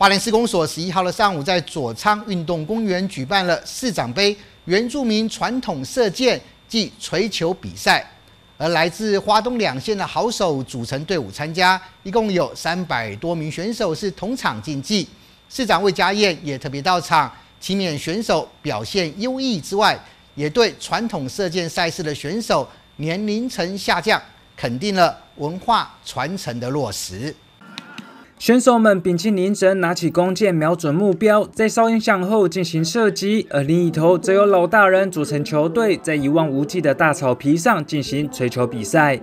花莲市公所十一号的上午，在左昌运动公园举办了市长杯原住民传统射箭暨锤球比赛，而来自花东两县的好手组成队伍参加，一共有三百多名选手是同场竞技。市长魏家燕也特别到场，期勉选手表现优异之外，也对传统射箭赛事的选手年龄层下降，肯定了文化传承的落实。选手们屏气凝神，拿起弓箭，瞄准目标，在哨音响后进行射击。而另一头则由老大人组成球队，在一望无际的大草皮上进行吹球比赛。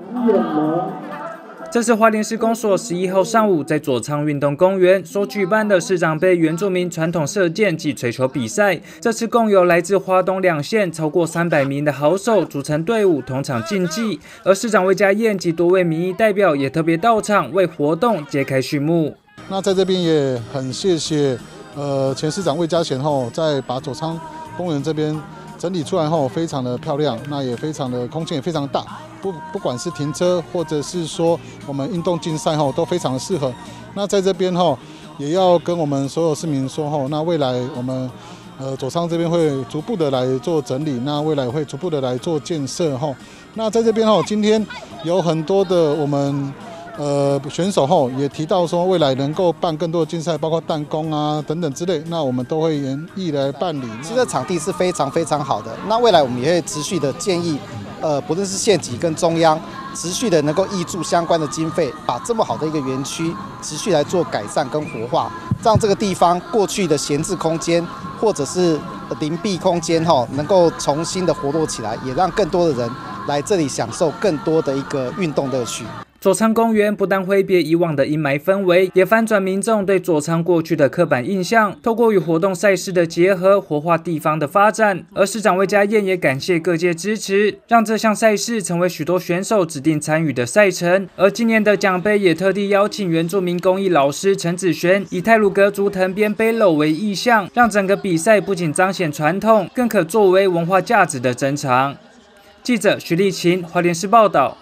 这是花莲市公所十一号上午在左昌运动公园所举办的市长杯原住民传统射箭及锤球比赛。这次共有来自花东两县超过三百名的好手组成队伍同场竞技，而市长魏家燕及多位民意代表也特别到场为活动揭开序幕。那在这边也很谢谢，呃，前市长魏家贤后，在把左昌公园这边整理出来后，非常的漂亮，那也非常的空间也非常大。不不管是停车，或者是说我们运动竞赛吼，都非常的适合。那在这边吼，也要跟我们所有市民说吼，那未来我们呃左昌这边会逐步的来做整理，那未来会逐步的来做建设吼。那在这边吼，今天有很多的我们呃选手吼也提到说，未来能够办更多的竞赛，包括弹弓啊等等之类，那我们都会严意来办理。其实场地是非常非常好的，那未来我们也会持续的建议。呃，不论是县级跟中央，持续的能够挹注相关的经费，把这么好的一个园区持续来做改善跟活化，让这个地方过去的闲置空间或者是林闭空间哈，能够重新的活络起来，也让更多的人来这里享受更多的一个运动乐趣。左昌公园不但挥别以往的阴霾氛围，也翻转民众对左昌过去的刻板印象。透过与活动赛事的结合，活化地方的发展。而市长魏家燕也感谢各界支持，让这项赛事成为许多选手指定参与的赛程。而今年的奖杯也特地邀请原住民工艺老师陈子璇，以泰鲁格竹藤编背篓为意象，让整个比赛不仅彰显传统，更可作为文化价值的珍藏。记者徐丽琴，华联市报道。